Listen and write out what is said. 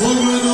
Full